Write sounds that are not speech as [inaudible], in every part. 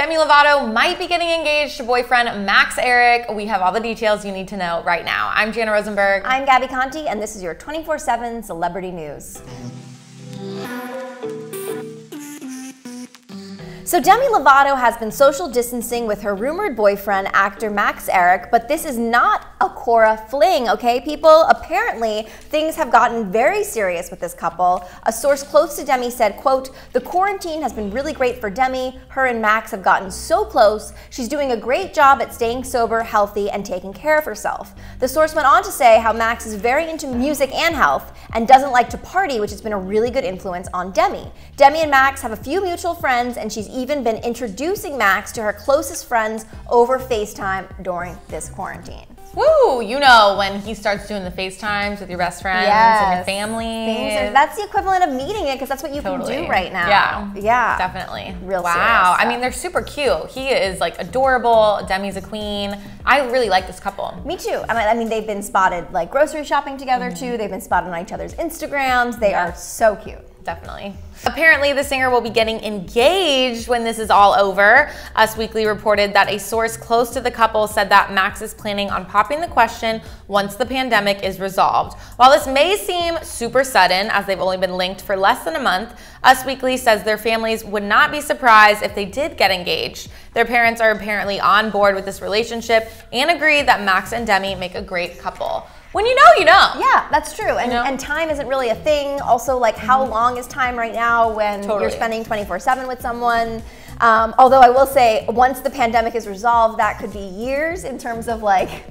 Demi Lovato might be getting engaged to boyfriend Max Ehrich. We have all the details you need to know right now. I'm Gianna Rosenberg. I'm Gabby Conti, and this is your 24 7 celebrity news. So Demi Lovato has been social distancing with her rumored boyfriend, actor Max Ehrich, but this is not a Cora fling, okay, people? Apparently, things have gotten very serious with this couple. A source close to Demi said, quote, the quarantine has been really great for Demi. Her and Max have gotten so close. She's doing a great job at staying sober, healthy, and taking care of herself. The source went on to say how Max is very into music and health and doesn't like to party, which has been a really good influence on Demi. Demi and Max have a few mutual friends, and she's even been introducing Max to her closest friends over FaceTime during this quarantine. Woo! You know when he starts doing the FaceTimes with your best friends yes. and your family. Are, that's the equivalent of meeting it because that's what you totally. can do right now. Yeah, yeah, definitely. Real wow. I mean, they're super cute. He is like adorable. Demi's a queen. I really like this couple. Me too. I mean, I mean they've been spotted like grocery shopping together mm -hmm. too. They've been spotted on each other's Instagrams. They yeah. are so cute definitely. Apparently, the singer will be getting engaged when this is all over. Us Weekly reported that a source close to the couple said that Max is planning on popping the question once the pandemic is resolved. While this may seem super sudden, as they've only been linked for less than a month, Us Weekly says their families would not be surprised if they did get engaged. Their parents are apparently on board with this relationship and agree that Max and Demi make a great couple. When you know, you know. Yeah, that's true. And, you know? and time isn't really a thing. Also, like, how mm-hmm. long is time right now when totally. you're spending 24 7 with someone? Um, although I will say, once the pandemic is resolved, that could be years in terms of like.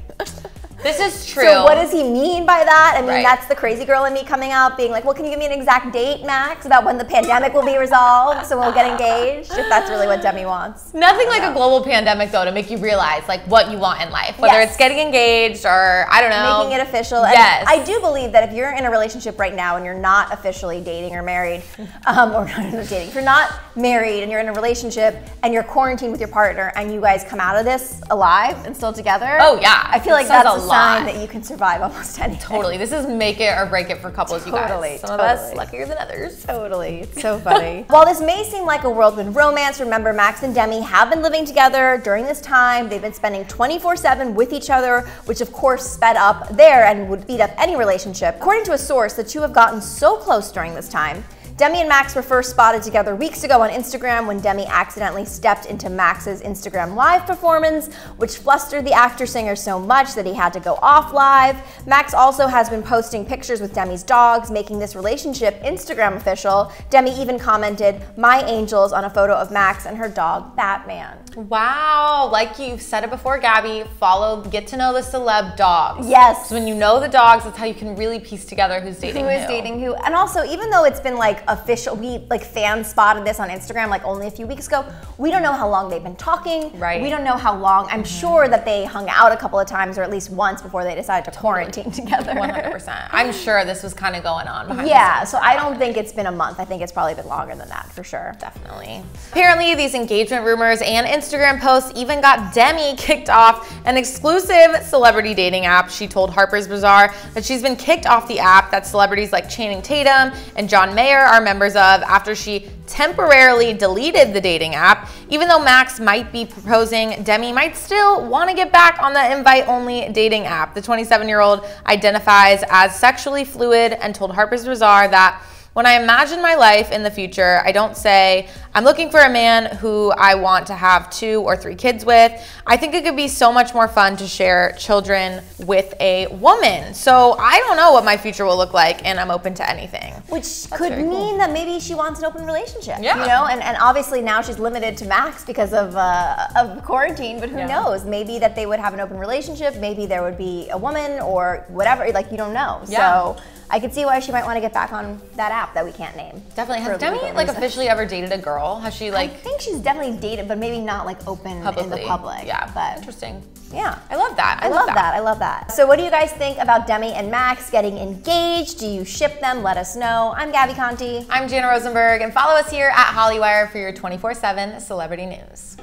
This is true. So what does he mean by that? I mean, right. that's the crazy girl in me coming out, being like, well, can you give me an exact date, Max, about when the pandemic will be resolved so we'll get engaged? If that's really what Demi wants. Nothing like know. a global pandemic, though, to make you realize like what you want in life, whether yes. it's getting engaged or I don't know, making it official. Yes. And I do believe that if you're in a relationship right now and you're not officially dating or married, [laughs] um, or not [laughs] dating, if you're not married and you're in a relationship and you're quarantined with your partner and you guys come out of this alive and still together. Oh yeah, I feel like that's a sign that you can survive almost anything. Totally. This is make it or break it for couples, totally, you guys. Some totally. of us luckier than others. Totally. It's so [laughs] funny. While this may seem like a whirlwind romance, remember Max and Demi have been living together during this time. They've been spending 24-7 with each other, which of course sped up there and would speed up any relationship. According to a source, the two have gotten so close during this time Demi and Max were first spotted together weeks ago on Instagram when Demi accidentally stepped into Max's Instagram Live performance, which flustered the actor-singer so much that he had to go off live. Max also has been posting pictures with Demi's dogs, making this relationship Instagram official. Demi even commented, my angels, on a photo of Max and her dog, Batman. Wow, like you've said it before, Gabby, follow, get to know the celeb dogs. Yes. So when you know the dogs, that's how you can really piece together who's dating who. Who is dating who. And also, even though it's been like official, we like fans spotted this on Instagram like only a few weeks ago. We don't know how long they've been talking. Right. We don't know how long. I'm mm-hmm. sure that they hung out a couple of times or at least once before they decided to quarantine [laughs] together. 100%. I'm sure this was kind of going on Yeah, so I don't think it's been a month. I think it's probably been longer than that for sure. Definitely. Apparently, these engagement rumors and Instagram posts even got Demi kicked off an exclusive celebrity dating app. She told Harper's Bazaar that she's been kicked off the app that celebrities like Channing Tatum and John Mayer are members of after she temporarily deleted the dating app. Even though Max might be proposing, Demi might still want to get back on the invite only dating app. The 27 year old identifies as sexually fluid and told Harper's Bazaar that when I imagine my life in the future, I don't say, I'm looking for a man who I want to have two or three kids with. I think it could be so much more fun to share children with a woman. So I don't know what my future will look like, and I'm open to anything. Which That's could mean cool. that maybe she wants an open relationship. Yeah. You know, and, and obviously now she's limited to Max because of, uh, of quarantine, but who yeah. knows? Maybe that they would have an open relationship, maybe there would be a woman or whatever, like you don't know. Yeah. So I could see why she might want to get back on that app that we can't name. Definitely. Has Demi like officially ever dated a girl? Has she like? I think she's definitely dated, but maybe not like open publicly. in the public. Yeah. But interesting. Yeah. I love that. I, I love, love that. that. I love that. So what do you guys think about Demi and Max getting engaged? Do you ship them? Let us know. I'm Gabby Conti. I'm Gianna Rosenberg, and follow us here at Hollywire for your 24-7 celebrity news.